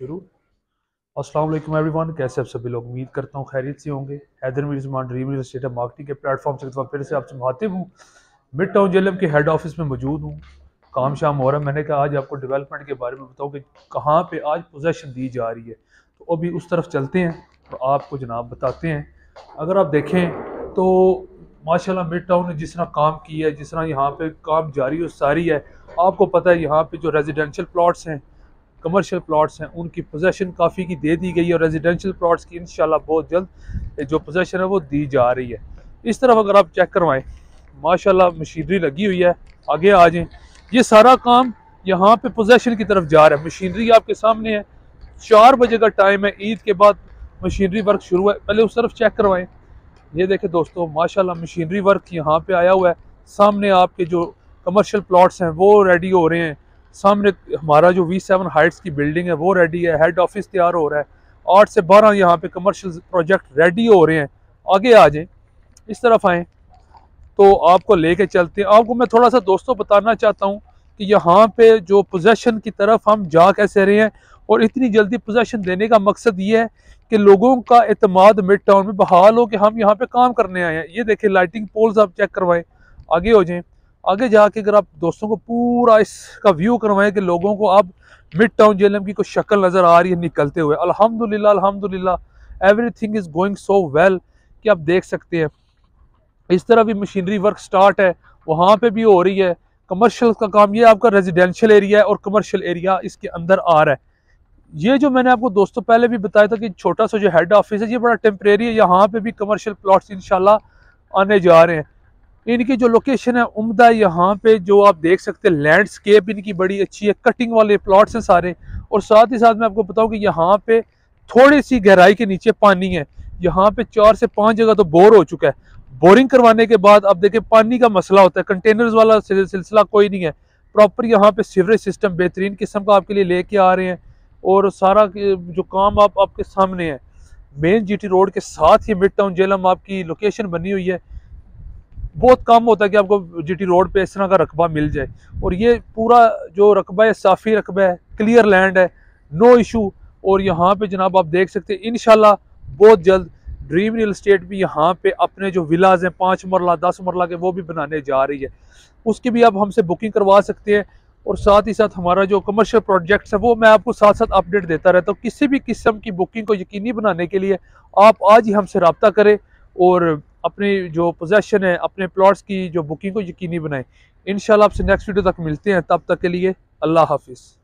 शुरू अस्सलाम वालेकुम एवरीवन, कैसे आप सभी लोग? उम्मीद करता हूँ खैरियत से होंगे। Haider Mirzaman dream real estate marketing के प्लेटफॉर्म से फिर से आपसे मुहातिब हूँ। मिड टाउन जेलम के हेड ऑफ़िस में मौजूद हूँ। काम शाम हो रहा मैंने कहा, आज आपको डेवलपमेंट के बारे में बताऊँ कि कहाँ पर आज पोजेशन दी जा रही है। तो अभी उस तरफ़ चलते हैं तो आपको जनाब बताते हैं। अगर आप देखें तो माशाल्लाह मिड टाउन ने जिस तरह काम किया है, जिस तरह यहाँ पे काम जारी और सारी है, आपको पता है यहाँ पे जो रेजिडेंशियल प्लॉट्स हैं कमर्शियल प्लॉट्स हैं, उनकी पोजेशन काफ़ी की दे दी गई है और रेजिडेंशियल प्लॉट्स की इंशाल्लाह बहुत जल्द जो पोजेशन है वो दी जा रही है। इस तरफ़ अगर आप चेक करवाएँ, माशाल्लाह मशीनरी लगी हुई है, आगे आ जाएँ। ये सारा काम यहाँ पे पोजेशन की तरफ़ जा रहा है। मशीनरी आपके सामने है, चार बजे का टाइम है, ईद के बाद मशीनरी वर्क शुरू है। पहले उस तरफ़ चेक करवाएँ। ये देखें दोस्तों, माशाल्लाह मशीनरी वर्क यहाँ पे आया हुआ है। सामने आपके जो कमर्शियल प्लॉट्स हैं, वो रेडी हो रहे हैं। सामने हमारा जो वी सेवन हाइट्स की बिल्डिंग है, वो रेडी है हेड ऑफ़िस तैयार हो रहा है। आठ से बारह यहाँ पे कमर्शियल प्रोजेक्ट रेडी हो रहे हैं। आगे आ जाएँ, इस तरफ़ आए। तो आपको लेके चलते हैं। आपको मैं थोड़ा सा दोस्तों बताना चाहता हूँ कि यहाँ पे जो पोजेशन की तरफ़ हम जा कैसे रहे हैं और इतनी जल्दी पोजेशन देने का मकसद ये है कि लोगों का अतमाद मिड टाउन में बहाल हो कि हम यहाँ पे काम करने आए हैं। ये देखें लाइटिंग पोल्स आप चेक करवाएँ। आगे हो जाएँ। आगे जाके अगर आप दोस्तों को पूरा इसका व्यू करवाएँ कि लोगों को अब मिड टाउन जेलम की कोई शक्ल नज़र आ रही है निकलते हुए। अल्हम्दुलिल्लाह अल्हम्दुलिल्लाह everything is going so well कि आप देख सकते हैं। इस तरह भी मशीनरी वर्क स्टार्ट है, वहाँ पे भी हो रही है। कमर्शियल का काम, ये आपका रेजिडेंशियल एरिया है और कमर्शियल एरिया इसके अंदर आ रहा है। ये जो मैंने आपको दोस्तों पहले भी बताया था कि छोटा सा जो हेड ऑफ़िस है, ये बड़ा टेम्परेरी है, यहाँ पे भी कमर्शियल प्लॉट्स इंशाल्लाह आने जा रहे हैं। इनकी जो लोकेशन है, उम्दा यहाँ पे जो आप देख सकते हैं लैंडस्केप इनकी बड़ी अच्छी है कटिंग वाले प्लॉट्स हैं सारे। और साथ ही साथ मैं आपको बताऊँ कि यहाँ पे थोड़ी सी गहराई के नीचे पानी है। यहाँ पे चार से पाँच जगह तो बोर हो चुका है। बोरिंग करवाने के बाद अब देखें पानी का मसला होता है। कंटेनर्स वाला सिलसिला कोई नहीं है। प्रॉपर यहाँ पे सीवरेज सिस्टम बेहतरीन किस्म का आपके लिए लेके आ रहे हैं। और सारा जो काम आप, आपके सामने है। मेन जीटी रोड के साथ ही मिड टाउन जेलम आपकी लोकेशन बनी हुई है। बहुत कम होता है कि आपको जीटी रोड पे इस तरह का रकबा मिल जाए। और ये पूरा जो रकबा है, साफ़ी रकबा है क्लियर लैंड है नो इशू और यहाँ पे जनाब आप देख सकते हैं, इनशाला बहुत जल्द ड्रीम रियल स्टेट भी यहाँ पे अपने जो विलाज हैं, पाँच मरला, दस मरला के, वो भी बनाने जा रही है। उसकी भी आप हमसे बुकिंग करवा सकते हैं। और साथ ही साथ हमारा जो कमर्शियल प्रोजेक्ट्स है, वो मैं आपको साथ साथ अपडेट देता रहता हूँ। किसी भी किस्म की बुकिंग को यकीनी बनाने के लिए आप आज ही हमसे रबता करें। और अपनी जो पोजेशन है, अपने प्लॉट्स की, जो बुकिंग को यकीनी बनाएँ। इन आपसे नेक्स्ट वीडियो तक मिलते हैं, तब तक के लिए अल्लाह हाफिज़।